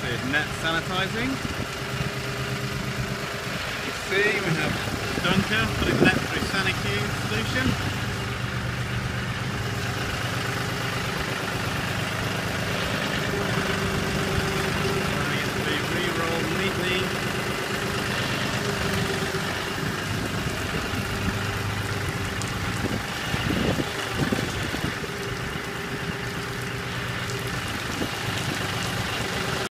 automated net sanitizing. You see we have Dunker putting net through Sanicube solution.